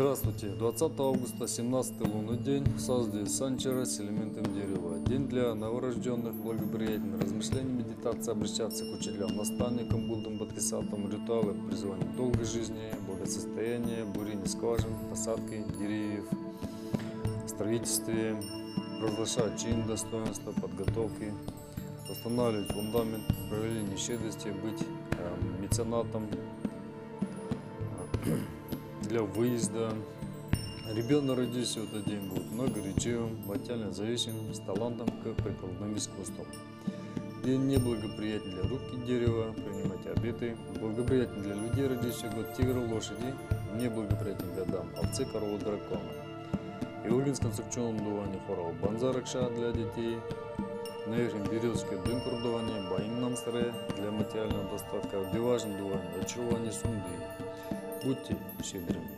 Здравствуйте! 20 августа, 17 лунный день, в создании санчера с элементом дерева. День для новорожденных, благоприятен. Размышления, медитация, обращаться к учителям, наставникам, Буддам, Бодхисаттвам, ритуалы, призывание к долгой жизни, благосостояния, бурение скважин, посадки деревьев, строительстве, разглашать чин достоинства, подготовки, восстанавливать фундамент, проявление щедрости, быть э, меценатом, для выезда. Ребенок, родившийся в этот день, будет многоречивым, материально зависимым, с талантом к прикладным искусствам. День неблагоприятен для рубки дерева, принимать обеты. Благоприятен для людей, родивших год тигра, лошади. Неблагоприятен для дам, овцы, коровы, дракона. Ілгін з конструкційним будуванням хорал Банзаракша для дітей. Нейрін Бірюзське дим кордування, Баїм старе для матеріального достатка, Диважне будування, очарування сунди. Будьте щедрими.